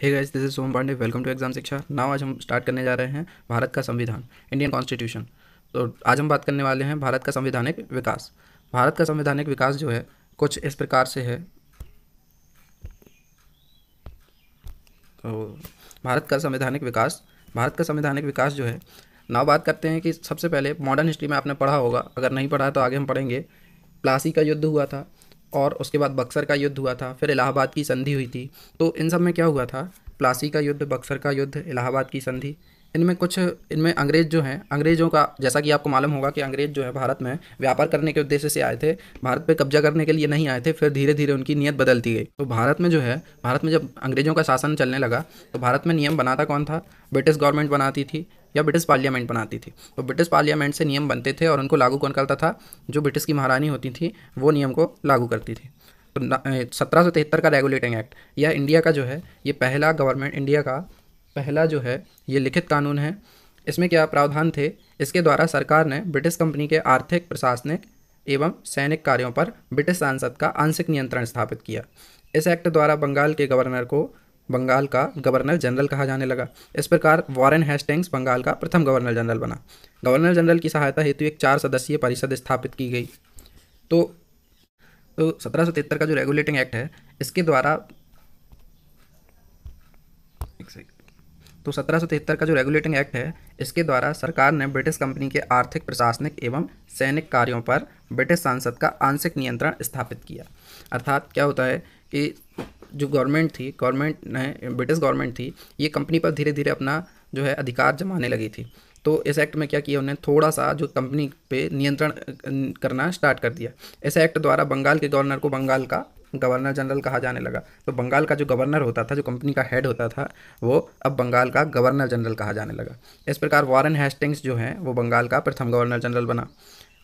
Hey guys this is Som Pandey welcome to exam Shiksha now आज हम start करने जा रहे हैं भारत का संविधान इंडियन कॉन्स्टिट्यूशन तो आज हम बात करने वाले हैं भारत का संवैधानिक विकास। भारत का संवैधानिक विकास जो है, कुछ इस प्रकार से है। तो भारत का संवैधानिक विकास, भारत का संवैधानिक विकास जो है नाव बात करते हैं कि सबसे पहले मॉडर्न हिस्ट्री में आपने पढ़ा होगा। अगर नहीं पढ़ा तो आगे हम पढ़ेंगे। प्लासी का युद्ध हुआ था। और उसके बाद बक्सर का युद्ध हुआ था, फिर इलाहाबाद की संधि हुई थी। तो इन सब में क्या हुआ था? प्लासी का युद्ध, बक्सर का युद्ध, इलाहाबाद की संधि। इनमें कुछ, इनमें अंग्रेज़ जो हैं, अंग्रेज़ों का, जैसा कि आपको मालूम होगा कि अंग्रेज़ जो है भारत में व्यापार करने के उद्देश्य से आए थे, भारत पे कब्जा करने के लिए नहीं आए थे, फिर धीरे धीरे उनकी नीयत बदलती गई। तो भारत में जो है, भारत में जब अंग्रेज़ों का शासन चलने लगा तो भारत में नियम बनाता कौन था? ब्रिटिश गवर्नमेंट बनाती थी या ब्रिटिश पार्लियामेंट बनाती थी? तो ब्रिटिश पार्लियामेंट से नियम बनते थे और उनको लागू कौन करता था? जो ब्रिटिश की महारानी होती थी, वो नियम को लागू करती थी। तो सत्रह सौ तिहत्तर का रेगुलेटिंग एक्ट, यह इंडिया का जो है, ये पहला गवर्नमेंट, इंडिया का पहला जो है, ये लिखित कानून है। इसमें क्या प्रावधान थे? इसके द्वारा सरकार ने ब्रिटिश कंपनी के आर्थिक, प्रशासनिक एवं सैनिक कार्यों पर ब्रिटिश सांसद का आंशिक नियंत्रण स्थापित किया। इस एक्ट द्वारा बंगाल के गवर्नर को, बंगाल का गवर्नर जनरल कहा जाने लगा। इस प्रकार वॉरेन हेस्टिंग्स बंगाल का प्रथम गवर्नर जनरल बना। गवर्नर जनरल की सहायता हेतु एक चार सदस्यीय परिषद स्थापित की गई। तो तो सत्रह सौ तिहत्तर का जो रेगुलेटिंग एक्ट है, इसके द्वारा तो सत्रह सौ तिहत्तर का जो रेगुलेटिंग एक्ट है, इसके द्वारा सरकार ने ब्रिटिश कंपनी के आर्थिक, प्रशासनिक एवं सैनिक कार्यों पर ब्रिटिश सांसद का आंशिक नियंत्रण स्थापित किया। अर्थात क्या होता है कि जो गवर्नमेंट थी, गवर्नमेंट ने, ब्रिटिश गवर्नमेंट थी, ये कंपनी पर धीरे धीरे अपना जो है अधिकार जमाने लगी थी। तो इस एक्ट में क्या किया उन्होंने? थोड़ा सा जो कंपनी पे नियंत्रण करना स्टार्ट कर दिया। इस एक्ट द्वारा बंगाल के गवर्नर को बंगाल का गवर्नर जनरल कहा जाने लगा। तो बंगाल का जो गवर्नर होता था, जो कंपनी का हेड होता था, वो अब बंगाल का गवर्नर जनरल कहा जाने लगा। इस प्रकार वारन हेस्टिंग्स जो है, वो बंगाल का प्रथम गवर्नर जनरल बना।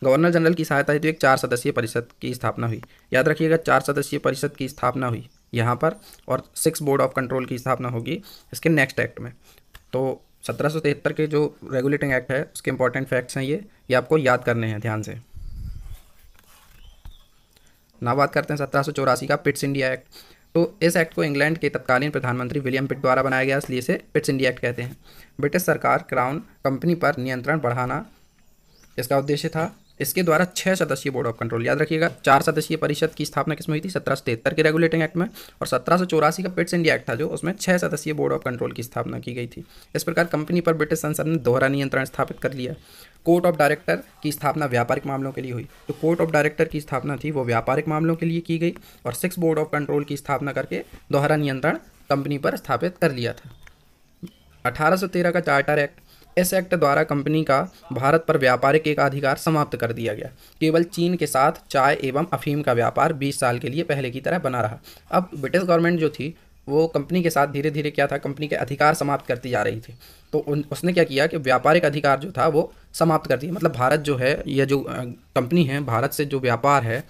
गवर्नर जनरल की सहायता हेतु एक चार सदस्यीय परिषद की स्थापना हुई। याद रखिएगा, चार सदस्यीय परिषद की स्थापना हुई यहाँ पर, और सिक्स बोर्ड ऑफ़ कंट्रोल की स्थापना होगी इसके नेक्स्ट एक्ट में। तो सत्रह सौ तिहत्तर के जो रेगुलेटिंग एक्ट है, उसके इंपॉर्टेंट फैक्ट्स हैं ये ये आपको याद करने हैं ध्यान से। ना बात करते हैं, सत्रह सौ चौरासी का पिट्स इंडिया एक्ट तो इस एक्ट को इंग्लैंड के तत्कालीन प्रधानमंत्री विलियम पिट द्वारा बनाया गया, इसलिए इसे पिट्स इंडिया एक्ट कहते हैं। ब्रिटिश सरकार क्राउन कंपनी पर नियंत्रण बढ़ाना इसका उद्देश्य था। इसके द्वारा छह सदस्यीय बोर्ड ऑफ़ कंट्रोल याद रखिएगा, चार सदस्यीय परिषद की स्थापना किसमें हुई थी? सत्रह सौ तिहत्तर के रेगुलेटिंग एक्ट में और सत्रह सौ चौरासी का पिट्स इंडिया एक्ट था जो उसमें छह सदस्यीय बोर्ड ऑफ़ कंट्रोल की स्थापना की गई थी। इस प्रकार कंपनी पर ब्रिटिश संसद ने दोहरा नियंत्रण स्थापित कर लिया। कोर्ट ऑफ़ डायरेक्टर की स्थापना व्यापारिक मामलों के लिए हुई। तो कोर्ट ऑफ़ डायरेक्टर की स्थापना थी, वो व्यापारिक मामलों के लिए की गई और सिक्स बोर्ड ऑफ़ कंट्रोल की स्थापना करके दोहरा नियंत्रण कंपनी पर स्थापित कर लिया था। अठारह सौ तेरह का चार्टर एक्ट इस एक्ट द्वारा कंपनी का भारत पर व्यापारिक एकाधिकार समाप्त कर दिया गया। केवल चीन के साथ चाय एवं अफीम का व्यापार 20 साल के लिए पहले की तरह बना रहा। अब ब्रिटिश गवर्नमेंट जो थी, वो कंपनी के साथ धीरे धीरे क्या था, कंपनी के अधिकार समाप्त करती जा रही थी। तो उन, उसने क्या किया कि व्यापारिक अधिकार जो था, वो समाप्त कर दिया। मतलब भारत जो है यह जो कंपनी है, भारत से जो व्यापार है,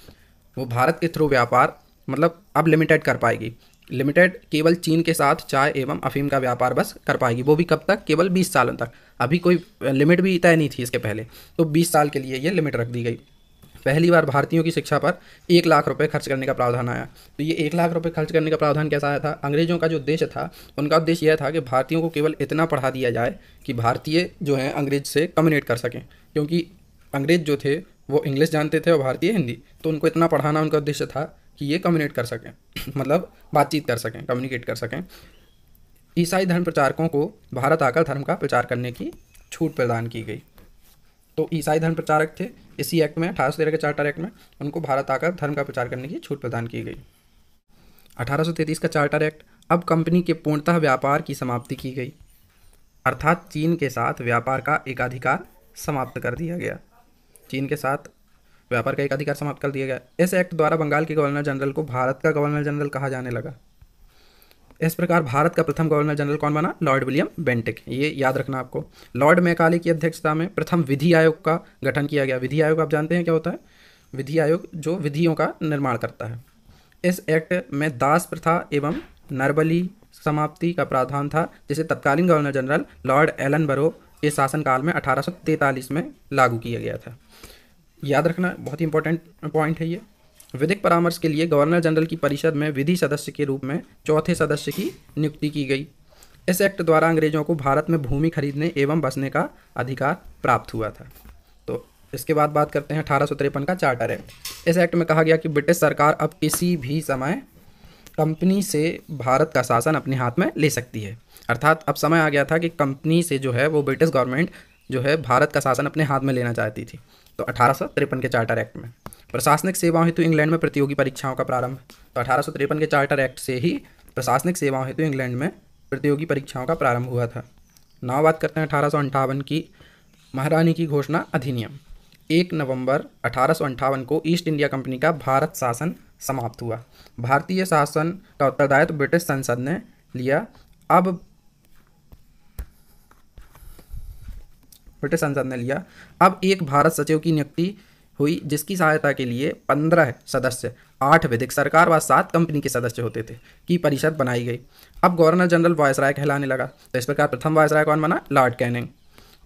वो भारत के थ्रू व्यापार मतलब अब लिमिटेड कर पाएगी। लिमिटेड केवल चीन के साथ चाय एवं अफीम का व्यापार बस कर पाएगी। वो भी कब तक? केवल 20 सालों तक। अभी कोई लिमिट भी तय नहीं थी इसके पहले। तो 20 साल के लिए ये लिमिट रख दी गई। पहली बार भारतीयों की शिक्षा पर एक लाख रुपए खर्च करने का प्रावधान आया। तो ये एक लाख रुपए खर्च करने का प्रावधान कैसा आया था? अंग्रेज़ों का जो उद्देश्य था, उनका उद्देश्य यह था कि भारतीयों को केवल इतना पढ़ा दिया जाए कि भारतीय जो हैं, अंग्रेज़ से कम्युनिकेट कर सकें। क्योंकि अंग्रेज़ जो थे, वो इंग्लिश जानते थे और भारतीय हिंदी। तो उनको इतना पढ़ाना उनका उद्देश्य था। कि ये कम्युनिकेट कर सकें मतलब बातचीत कर सकें कम्युनिकेट कर सकें। ईसाई धर्म प्रचारकों को भारत आकर धर्म का प्रचार करने की छूट प्रदान की गई। तो ईसाई धर्म प्रचारक थे, इसी एक्ट में, अठारह सौ तेरह के चार्टर एक्ट में, उनको भारत आकर धर्म का प्रचार करने की छूट प्रदान की गई। अठारह सौ तैंतीस का चार्टर एक्ट अब कंपनी के पूर्णतः व्यापार की समाप्ति की गई। अर्थात चीन के साथ व्यापार का एकाधिकार समाप्त कर दिया गया। चीन के साथ व्यापार का एक अधिकार समाप्त कर दिया गया। इस एक्ट द्वारा बंगाल के गवर्नर जनरल को भारत का गवर्नर जनरल कहा जाने लगा। इस प्रकार भारत का प्रथम गवर्नर जनरल कौन बना? Lord William Bentinck. ये याद रखना आपको। लॉर्ड मैकाले की अध्यक्षता में प्रथम विधि आयोग का गठन किया गया। विधि आयोग आप जानते हैं क्या होता है? विधि आयोग जो विधियों का निर्माण करता है। इस एक्ट में दास प्रथा एवं नरबली समाप्ति का प्रावधान था, जिसे तत्कालीन गवर्नर जनरल लॉर्ड एलन बरो के शासनकाल में 1843 में लागू किया गया था। याद रखना, बहुत ही इंपॉर्टेंट पॉइंट है ये। विधिक परामर्श के लिए गवर्नर जनरल की परिषद में विधि सदस्य के रूप में चौथे सदस्य की नियुक्ति की गई। इस एक्ट द्वारा अंग्रेज़ों को भारत में भूमि खरीदने एवं बसने का अधिकार प्राप्त हुआ था। तो इसके बाद बात करते हैं अठारह सौ तिरपन का चार्टर एक्ट। इस एक्ट में कहा गया कि ब्रिटिश सरकार अब किसी भी समय कंपनी से भारत का शासन अपने हाथ में ले सकती है। अर्थात अब समय आ गया था कि कंपनी से जो है वो ब्रिटिश गवर्नमेंट जो है भारत का शासन अपने हाथ में लेना चाहती थी। तो अठारह सौ तिरपन के चार्टर एक्ट में। प्रशासनिक सेवाओं हेतु इंग्लैंड में प्रतियोगी परीक्षाओं का प्रारंभ। तो अठारह सौ तिरपन के चार्टर एक्ट से ही प्रशासनिक सेवाओं हेतु इंग्लैंड में प्रतियोगी परीक्षाओं का प्रारंभ हुआ था। नाव बात करते हैं अठारह की महारानी की घोषणा अधिनियम। एक नवंबर अठारह को ईस्ट इंडिया कंपनी का भारत शासन समाप्त हुआ। भारतीय शासन का उत्तरदायित्व ब्रिटिश संसद ने लिया। अब ब्रिटिश संसद ने लिया। अब एक भारत सचिव की नियुक्ति हुई, जिसकी सहायता के लिए पंद्रह सदस्य, आठ विधिक सरकार व सात कंपनी के सदस्य होते थे, की परिषद बनाई गई। अब गवर्नर जनरल वायसराय कहलाने लगा। तो इस प्रकार प्रथम वायसराय कौन बना? Lord Canning.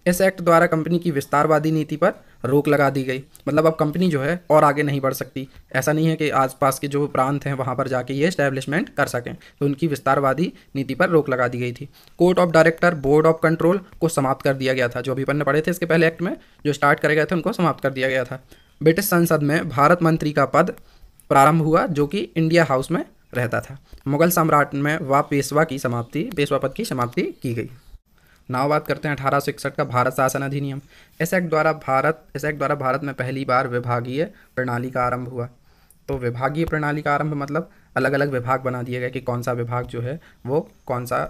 इस एक्ट द्वारा कंपनी की विस्तारवादी नीति पर रोक लगा दी गई। मतलब अब कंपनी जो है और आगे नहीं बढ़ सकती। ऐसा नहीं है कि आसपास के जो प्रांत हैं वहाँ पर जाके ये इस्टेब्लिशमेंट कर सकें। तो उनकी विस्तारवादी नीति पर रोक लगा दी गई थी। Court of director board of control को समाप्त कर दिया गया था, जो अभी पन्ने पढ़े थे इसके पहले एक्ट में, जो स्टार्ट करे गए थे, उनको समाप्त कर दिया गया था। ब्रिटिश संसद में भारत मंत्री का पद प्रारंभ हुआ, जो कि इंडिया हाउस में रहता था। मुगल सम्राट में व पेशवा की समाप्ति, पेशवा पद की समाप्ति की गई। नाव बात करते हैं अठारह सौ इकसठ का भारत शासन अधिनियम। इस एक्ट द्वारा भारत इस एक्ट द्वारा भारत में पहली बार विभागीय प्रणाली का आरंभ हुआ। तो विभागीय प्रणाली का आरंभ मतलब अलग अलग विभाग बना दिए गए कि कौन सा विभाग जो है, वो कौन सा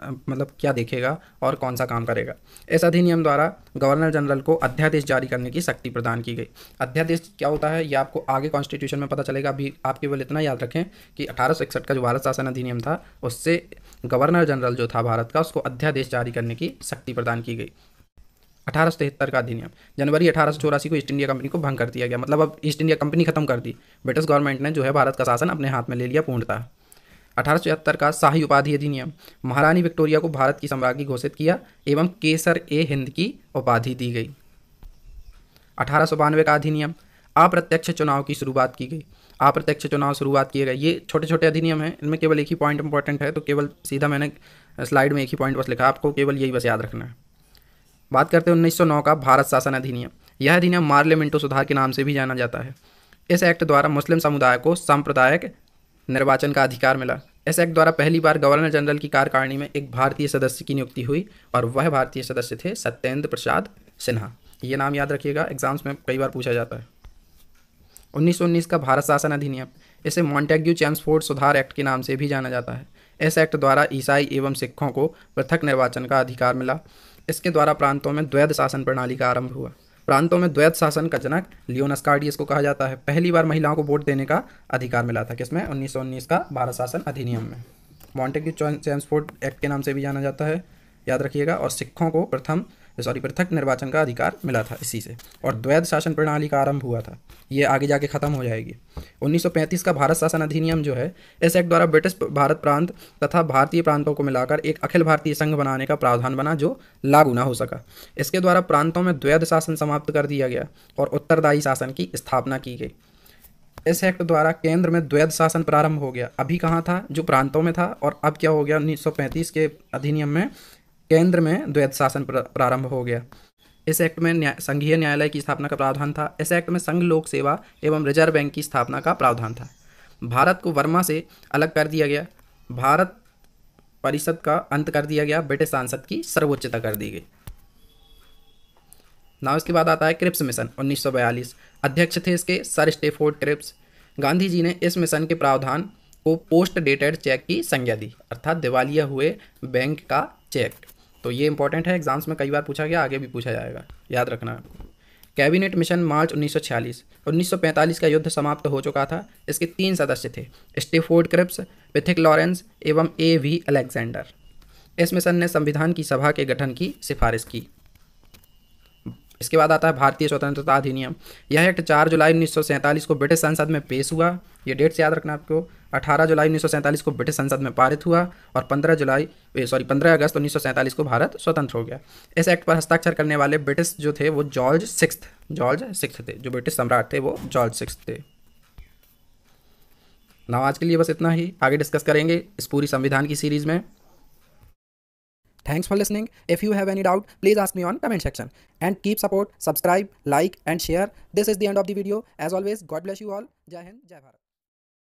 मतलब क्या देखेगा और कौन सा काम करेगा। इस अधिनियम द्वारा गवर्नर जनरल को अध्यादेश जारी करने की शक्ति प्रदान की गई। अध्यादेश क्या होता है, ये आपको आगे कॉन्स्टिट्यूशन में पता चलेगा। अभी आप केवल इतना याद रखें कि अठारह सौ इकसठ का जो भारत शासन अधिनियम था, उससे गवर्नर जनरल जो था भारत का, उसको अध्यादेश जारी करने की शक्ति प्रदान की गई। अठारह सौ तिहत्तर का अधिनियम, जनवरी अठारह सौ चौरासी को ईस्ट इंडिया कंपनी को भंग कर दिया गया। मतलब अब ईस्ट इंडिया कंपनी खत्म कर दी। ब्रिटिश गवर्नमेंट ने जो है भारत का शासन अपने हाथ में ले लिया, पूर्णतः। अठारह का शाही उपाधि अधिनियम महारानी विक्टोरिया को भारत की सम्राज्ञी घोषित किया एवं केसर ए हिंद की उपाधि दी गई। अठारह सौ बानवे का अधिनियम अप्रत्यक्ष चुनाव की शुरुआत की गई। अप्रत्यक्ष चुनाव शुरुआत किए गए। ये छोटे छोटे अधिनियम हैं, इनमें केवल एक ही पॉइंट इंपॉर्टेंट है तो केवल सीधा मैंने स्लाइड में एक ही पॉइंट बस लिखा। आपको केवल यही बस याद रखना है। बात करते हैं उन्नीस सौ नौ का भारत शासन अधिनियम यह अधिनियम मार्लियामेंटो सुधार के नाम से भी जाना जाता है। इस एक्ट द्वारा मुस्लिम समुदाय को सांप्रदायिक निर्वाचन का अधिकार मिला। इस एक्ट द्वारा पहली बार गवर्नर जनरल की कार्यकारिणी में एक भारतीय सदस्य की नियुक्ति हुई और वह भारतीय सदस्य थे सत्येंद्र प्रसाद सिन्हा। ये नाम याद रखिएगा एग्ज़ाम्स में कई बार पूछा जाता है। 1919 का भारत शासन अधिनियम, इसे मॉन्टेग्यू चैम्सफोर्ड सुधार एक्ट के नाम से भी जाना जाता है। इस एक्ट द्वारा ईसाई एवं सिखों को पृथक निर्वाचन का अधिकार मिला। इसके द्वारा प्रांतों में द्वैध शासन प्रणाली का आरंभ हुआ। प्रांतों में द्वैत शासन का जनक लियोनस्कार्डियस को कहा जाता है। पहली बार महिलाओं को वोट देने का अधिकार मिला था किसमें? 1919 का भारत शासन अधिनियम में। मॉन्टेग्यू चैम्सफोर्ड एक्ट के नाम से भी जाना जाता है। याद रखिएगा। और सिखों को प्रथम सॉरी, पृथक निर्वाचन का अधिकार मिला था इसी से। और द्वैध शासन प्रणाली का आरंभ हुआ था। ये आगे जाके खत्म हो जाएगी। 1935 का भारत शासन अधिनियम जो है, इस एक्ट द्वारा ब्रिटिश भारत प्रांत तथा भारतीय प्रांतों को मिलाकर एक अखिल भारतीय संघ बनाने का प्रावधान बना जो लागू ना हो सका। इसके द्वारा प्रांतों में द्वैध शासन समाप्त कर दिया गया और उत्तरदायी शासन की स्थापना की गई। इस एक्ट द्वारा केंद्र में द्वैध शासन प्रारंभ हो गया। अभी कहाँ था? जो प्रांतों में था और अब क्या हो गया? 1935 के अधिनियम में केंद्र में द्वैत शासन प्रारंभ हो गया। इस एक्ट में न्याय संघीय न्यायालय की स्थापना का प्रावधान था। इस एक्ट में संघ लोक सेवा एवं रिज़र्व बैंक की स्थापना का प्रावधान था। भारत को वर्मा से अलग कर दिया गया। भारत परिषद का अंत कर दिया गया। ब्रिटिश सांसद की सर्वोच्चता कर दी गई। ना इसके बाद आता है क्रिप्स मिशन 1942 अध्यक्ष थे इसके sir Stafford Cripps. Gandhi ji ने इस मिशन के प्रावधान को पोस्ट डेटेड चेक की संज्ञा दी, अर्थात दिवालिया हुए बैंक का चेक। तो ये इंपॉर्टेंट है एग्ज़ाम्स में कई बार पूछा गया, आगे भी पूछा जाएगा। याद रखना। आपको कैबिनेट मिशन मार्च 1946 1945 का युद्ध समाप्त हो चुका था। इसके तीन सदस्य थे, स्टेफोर्ड क्रिप्स, पिथिक लॉरेंस एवं ए वी अलेक्जेंडर। इस मिशन ने संविधान की सभा के गठन की सिफारिश की। इसके बाद आता है भारतीय स्वतंत्रता अधिनियम। यह एक्ट चार जुलाई उन्नीस सौ सैंतालीस को ब्रिटिश संसद में पेश हुआ। ये डेट्स याद रखना आपको। 18 जुलाई उन्नीस सौ सैंतालीस को ब्रिटिश संसद में पारित हुआ और 15 जुलाई सॉरी 15 अगस्त उन्नीस सौ सैंतालीस को भारत स्वतंत्र हो गया। इस एक्ट पर हस्ताक्षर करने वाले ब्रिटिश जो थे वो जॉर्ज सिक्स जॉर्ज सिक्स थे। जो ब्रिटिश सम्राट थे वो जॉर्ज सिक्स थे। ना आज के लिए बस इतना ही। आगे डिस्कस करेंगे इस पूरी संविधान की सीरीज़ में। Thanks for listening. If you have any doubt, please ask me on comment section. And keep support, subscribe, like and share. This is the end of the video. As always, God bless you all. Jai Hind, Jai Bharat.